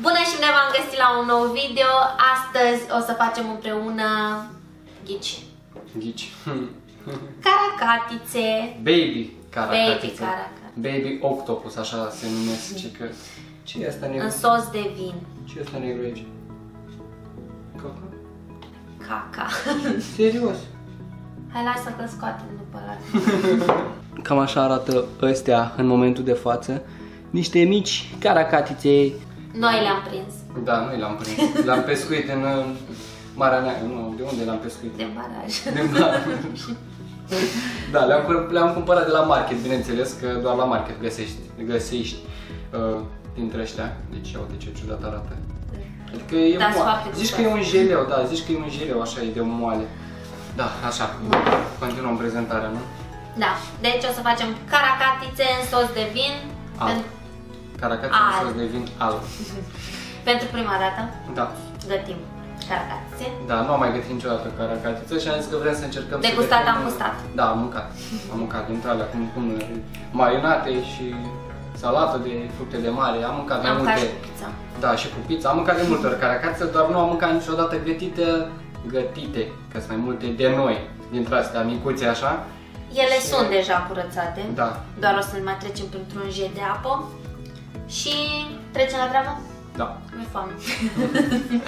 Bună și bine v-am găsit la un nou video. Astăzi o să facem împreună ghici. Ghici. Caracatițe. Baby caracatițe. Baby caracatițe. Baby octopus, așa se numesc. Ce că... Ce e asta negru? În sos de vin. Ce e asta negru aici? Caca? Caca. Serios? Hai, lasă că scoatem după la. Cam așa arată ăstea în momentul de față. Niște mici caracatițe. Noi le-am prins. Da, noi le-am prins. Le-am pescuit în uh, Marea Neagră. Nu, de unde le-am pescuit? De baraj. Din baraj. Da, le-am, cur- le-am cumpărat de la market, bineînțeles, că doar la market găsești, găsești uh, dintre ăștia. Deci, ia uite ce ciudat arată. Adică e Da, sunt moale. foarte Zici că e un jeleu, da, zici că e un jeleu, așa, e de moale. Da, așa. Continuăm prezentarea, nu? Da, deci o să facem caracatițe în sos de vin. Alb. Pen- Caracatițe Alb. sos de vin alb. pentru prima dată Da. gătim caracatițe. Da, nu am mai gătit niciodată caracatiță și am zis că vrem să încercăm De să gustat gătim- am gustat. Da, am mâncat. Am mâncat dintre alea, cum, cum marinate și salată de fructe de mare. Am mâncat mai Am mâncat multe. și cu pizza. Da, și cu pizza. Am mâncat de multe ori caracatiță, doar nu am mâncat niciodată gătite, gătite, că sunt mai multe de noi, dintre astea micuțe așa. Ele Și- sunt deja curățate. Da. Doar o să le mai trecem printr-un jet de apă. Și trecem la treabă? Da. Mi-e foame.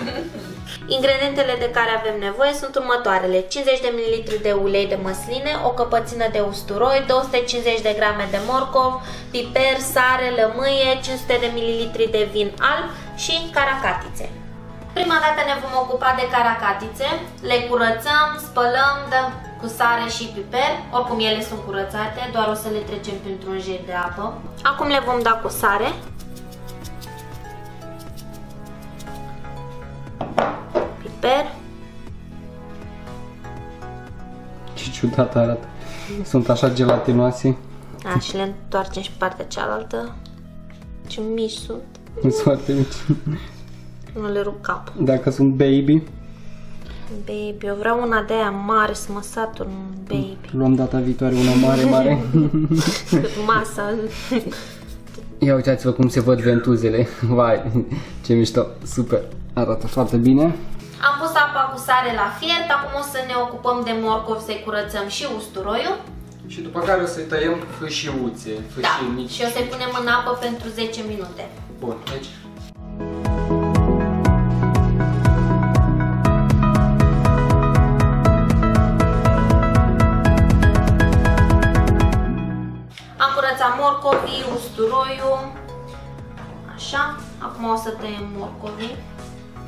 Ingredientele de care avem nevoie sunt următoarele. 50 de ml de ulei de măsline, o căpățină de usturoi, 250 de grame de morcov, piper, sare, lămâie, 500 de ml de vin alb și caracatițe. Prima dată ne vom ocupa de caracatițe, le curățăm, spălăm, dăm cu sare și piper, oricum ele sunt curățate, doar o să le trecem printr-un jet de apă. Acum le vom da cu sare. Ciudat arată. Sunt așa gelatinoase. A, și le întoarcem și partea cealaltă. Ce mici sunt. Sunt foarte mici. Nu le rup cap. Dacă sunt baby, Baby, eu vreau una de aia mare să mă satur un baby. luăm data viitoare una mare, mare. Cât masa. Ia uitați-vă cum se văd ventuzele. Vai, ce mișto. Super. Arată foarte bine. Am pus apa cu sare la fiert, acum o să ne ocupăm de morcov, să-i curățăm și usturoiul. Și după care o să-i tăiem fâșiuțe, fâșii Da, mici. și o să-i punem în apă pentru 10 minute. Bun, deci Am curățat morcovii, usturoiul. Așa, acum o să tăiem morcovii.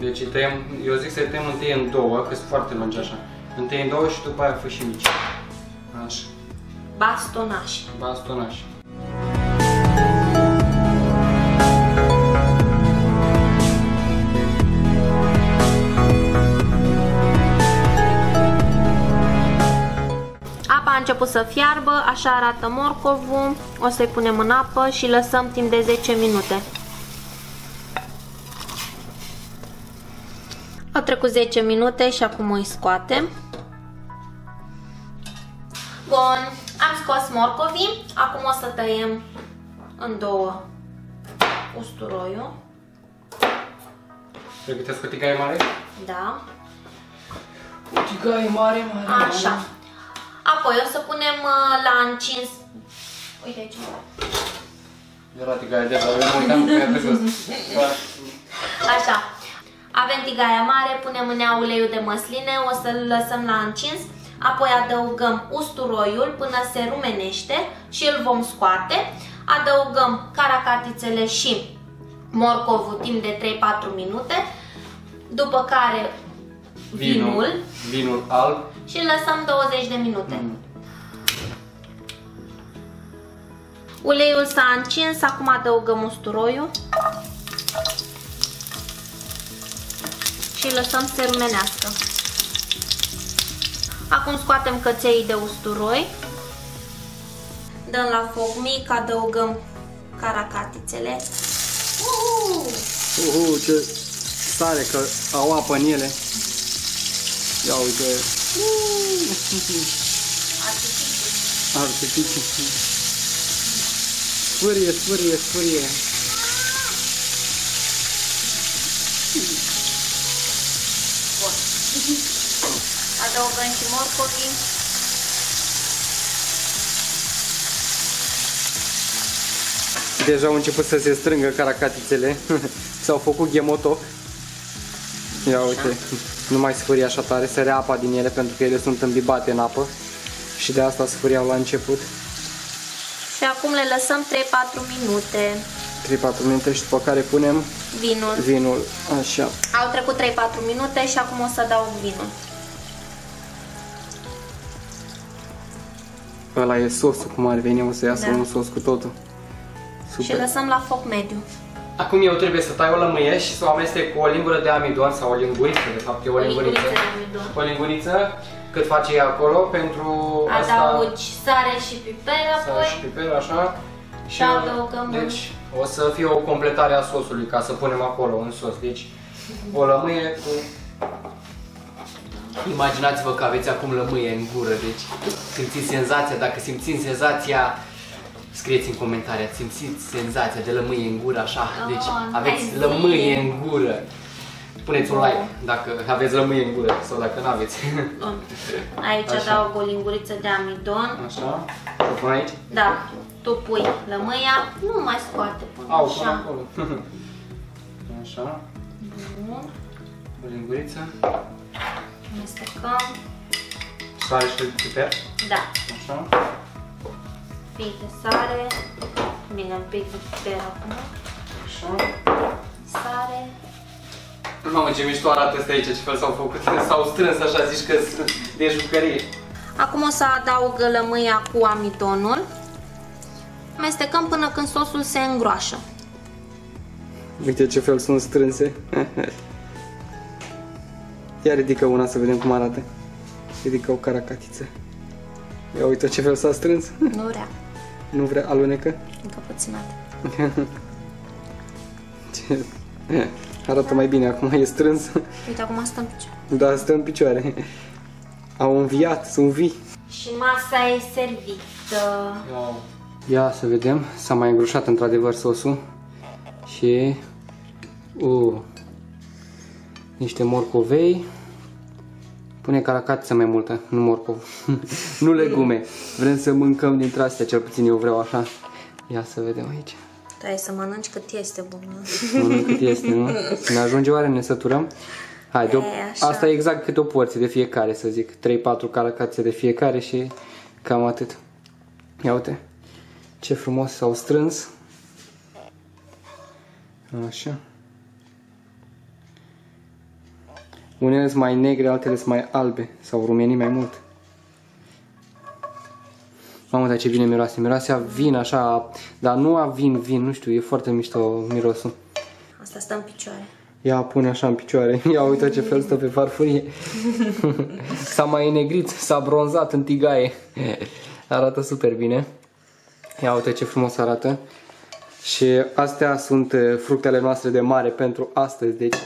Deci îi tăiem, eu zic să-i tăiem întâi în două, că sunt foarte lungi așa. Întâi în două și după aia fâșii mici. Așa, Bastonași. bastonași. Apa a început să fiarbă, așa arată morcovul. O să-i punem în apă și lăsăm timp de 10 minute. Au trecut 10 minute și acum îi scoatem. Bun, am scos morcovii. Acum o să tăiem în două usturoiul. Pregătesc o tigaie mare? Da. O tigaie mare, mare, Așa. Apoi o să punem uh, la încins... Uite aici. Era tigaie de la eu mă uitam că e pe jos. Așa. Avem tigaia mare, punem în ea uleiul de măsline, o să-l lăsăm la încins, apoi adăugăm usturoiul până se rumenește și îl vom scoate. Adăugăm caracatițele și morcovul timp de 3-4 minute, după care vinul Vinul alb. și îl lăsăm 20 de minute. Mm. Uleiul s-a încins, acum adăugăm usturoiul și îl lăsăm să se rumenească. Acum scoatem căței de usturoi, dăm la foc mic, adăugăm caracatițele. Uhu! Uhu, ce sare, că au apă în ele. Ia uite. Artificiu. Artificii. Sfârie, sfârie, sfârie. Adăugăm și morcovii. Deja au început să se strângă caracatițele. S-au făcut ghemotoc. Ia uite, nu mai sfârie așa tare, se rea apa din ele pentru că ele sunt îmbibate în apă. Și de asta sfâriau la început. Și acum le lăsăm 3-4 minute. 3-4 minute și după care punem Vinul. vinul. Așa. Au trecut 3-4 minute și acum o să adaug vinul. Ăla e sosul cum ar veni, o să iasă Da. un sos cu totul. Și Super. lăsăm la foc mediu. Acum eu trebuie să tai o lămâie și să o amestec cu o lingură de amidon sau o linguriță, de fapt e o, O linguriță. linguriță de amidon. O linguriță, cât face ea acolo, pentru asta... Adaugi sare și piper Să apoi. și piper, așa. Și adăugăm Deci o să fie o completare a sosului ca să punem acolo în sos. Deci o lămâie cu... Imaginați-vă că aveți acum lămâie în gură, deci simțiți senzația, dacă simțiți senzația, scrieți în comentarii, ați simțit senzația de lămâie în gură, așa, deci Oh, aveți hai zi. lămâie în gură. Puneți un Oh. like dacă aveți lămâie în gură sau dacă nu aveți. Bun. Aici Așa. adaug o linguriță de amidon. Așa, o pun aici? Da, tu pui lămâia, nu mai scoate până Au, până așa. acolo. Așa, Bun. o linguriță. Amestecăm. Sare și piper. Da, Așa. pic de sare. Bine, un pic de piper acum. Așa. Sare. Mamă, ce mișto arată asta aici, ce fel s-au făcut. S-au strâns așa, zici că sunt de jucărie. Acum o să adaug lămâia cu amidonul. Amestecăm până când sosul se îngroașă. Uite ce fel sunt strânse. Ia ridică una să vedem cum arată. Ridică o caracatiță. Ia uite ce fel s-a strâns. Nu vrea, Nu vrea alunecă. încăpățânată. Ce... Arată mai bine, acum e strâns. Uite, acum stă în picioare. Dar stă în picioare. Au înviat, sunt vii. Și masa e servită. Ia să vedem, s-a mai îngrușat într-adevăr sosul și uh, niște morcovei. Pune caracatiță mai multă, nu morcov, nu legume. Vrem să mâncăm dintre astea, cel puțin eu vreau așa. Ia să vedem aici. Trebuie să mănânci cât este bun. Mănânc cât este, nu? Ne ajunge oare, ne săturăm? Hai, de o, E, așa. asta e exact câte o porție de fiecare, să zic. 3-4 caracatițe de fiecare și cam atât. Ia uite. Ce frumos s-au strâns. Așa. Unele sunt mai negre, altele sunt mai albe. Sau rumeni mai mult. Mamă, dar ce bine miroase. Miroase a vin așa, dar nu a vin, vin, nu știu, e foarte mișto mirosul. Asta stă în picioare. Ia pune așa în picioare. Ia uite ce fel stă pe farfurie. s-a mai negrit, s-a bronzat în tigaie. Arată super bine. Ia uite ce frumos arată. Și astea sunt eh, fructele noastre de mare pentru astăzi. Deci,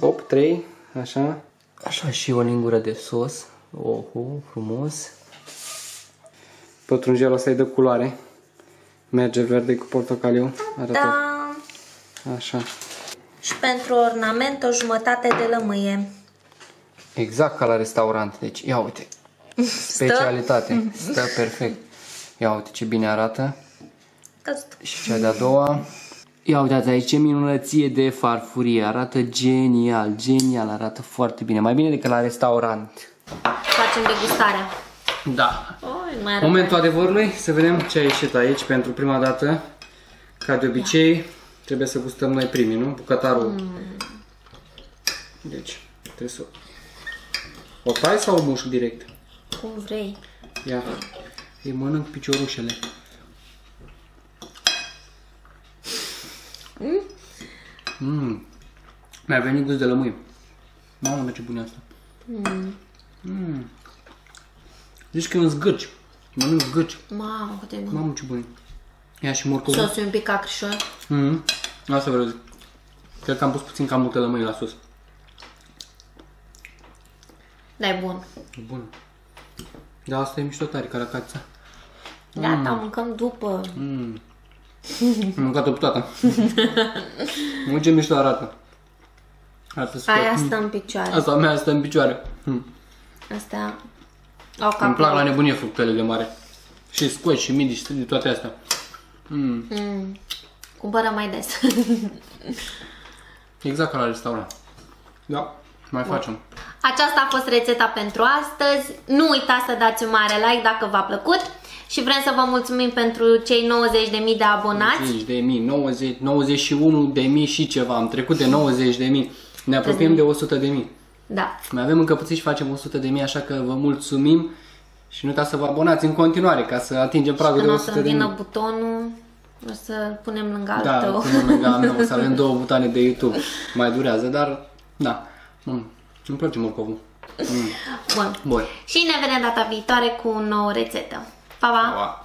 8, 3, așa. Așa și o lingură de sos. Oho, frumos. Pătrunjelul ăsta e de culoare. Merge verde cu portocaliu. Arată Da. așa. Și pentru ornament o jumătate de lămâie. Exact ca la restaurant. Deci, ia uite. Specialitate. Stă perfect. Ia uite ce bine arată. Căzut. Și cea de-a doua. Ia uitați aici ce minunăție de farfurie. Arată genial, genial, arată foarte bine. Mai bine decât la restaurant. Facem degustarea. Da. Oi, mai arată. Momentul adevărului, să vedem ce a ieșit aici pentru prima dată. Ca de obicei, trebuie să gustăm noi primii, nu? Bucătarul. Deci, trebuie să... O tai sau o mușc direct? Cum vrei. Ia, îi mănânc piciorușele. Mm. Mi-a venit gust de lămâie. Mamă, ce bun e asta. Mm. Zici că e un zgârci. Mănânc zgârci. Mamă, cât e bun. Mamă, ce bun e. Ia și morcov. Sosul e un pic acrișor. Mm. Asta vreau să zic. Cred că am pus puțin cam multă lămâie la sos. Da, e bun. E bun. Da, asta e mișto tare, caracatița. Gata, mâncăm după. Mm. Am mâncat-o pe toată. Nu ce mișto arată. Asta, Aia stă în picioare. Asta mea stă în picioare. Hm. Astea au Îmi plac la cap. nebunie fructele de mare. Și squash și midi și toate astea. Mm. Mm. Cumpără mai des. Exact ca la restaurant. Da, mai facem. Aceasta a fost rețeta pentru astăzi. Nu uitați să dați un mare like dacă v-a plăcut și vrem să vă mulțumim pentru cei 90.000 de abonați. 50 de mii, 90, 91 de mii și ceva. Am trecut de 90 de mii. Ne apropiem de 100 de mii. Da. Mai avem încă puțin și facem 100 de mii, așa că vă mulțumim și nu uitați să vă abonați în continuare ca să atingem pragul de Când o să 100 de vină mii. butonul, o să punem lângă Da, altul. până lângă al meu, o să avem două butoane de YouTube. Mai durează, dar da. Mm. Îmi place morcovul. Mm. Bun. Bun. Și ne vedem data viitoare cu o nouă rețetă. 爸爸。